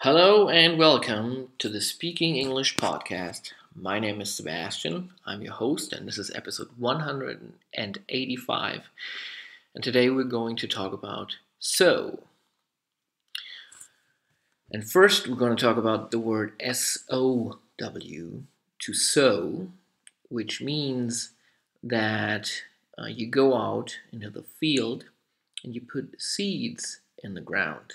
Hello and welcome to the Speaking English podcast. My name is Sebastian. I'm your host, and this is episode 185. And today we're going to talk about so. And first, we're going to talk about the word S O W, to sow, which means that uh, you go out into the field and you put seeds in the ground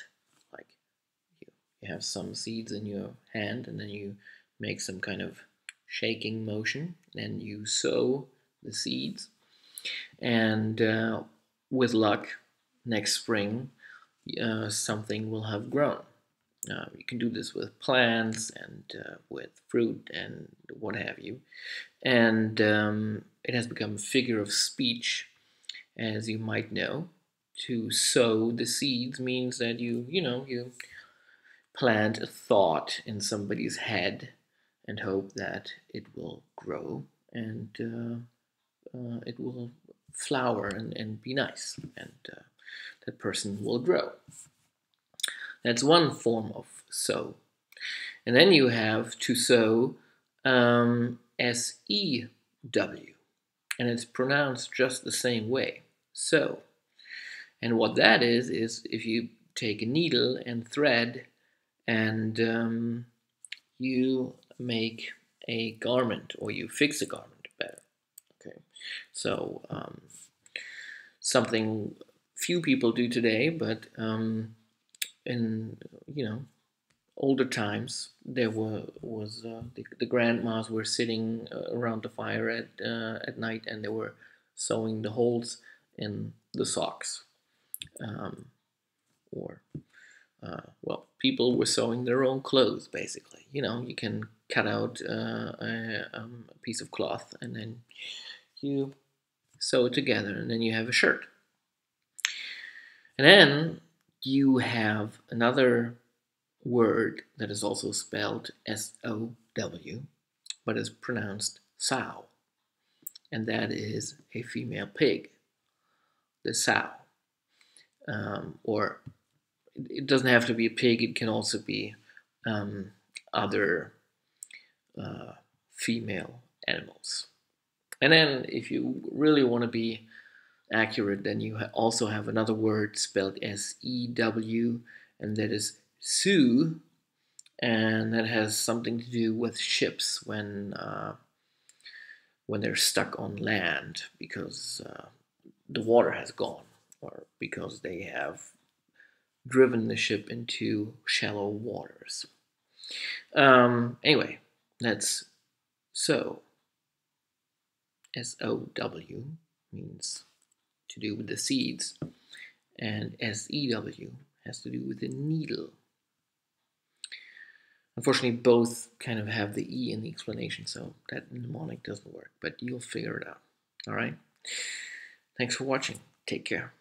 you have some seeds in your hand and then you make some kind of shaking motion and you sow the seeds. And uh, with luck next spring uh, something will have grown. Uh, you can do this with plants and uh, with fruit and what have you. And um, it has become a figure of speech as you might know. To sow the seeds means that you you know you plant a thought in somebody's head and hope that it will grow and uh, uh, it will flower and, and be nice and uh, that person will grow. That's one form of sow. And then you have to sew um, S E W, and it's pronounced just the same way. So, and what that is, is if you take a needle and thread and um, you make a garment or you fix a garment better. Okay, so um, something few people do today, but um, in you know older times there were was uh, the, the grandmas were sitting uh, around the fire at uh, at night and they were sewing the holes in the socks um, or uh, well, people were sewing their own clothes, basically. You know, you can cut out uh, a, um, a, piece of cloth and then you sew it together, and then you have a shirt. And then you have another word that is also spelled S O W, but is pronounced sow, and that is a female pig, the sow, um, or it doesn't have to be a pig, it can also be um, other uh, female animals. And then, if you really want to be accurate, then you ha also have another word spelled S E W, and that is Sue, and that has something to do with ships when uh, when they're stuck on land because uh, the water has gone, or because they have driven the ship into shallow waters. Um, anyway, that's so. S O W means to do with the seeds, and S E W has to do with the needle. Unfortunately, both kind of have the E in the explanation, so that mnemonic doesn't work, but you'll figure it out. All right? Thanks for watching. Take care.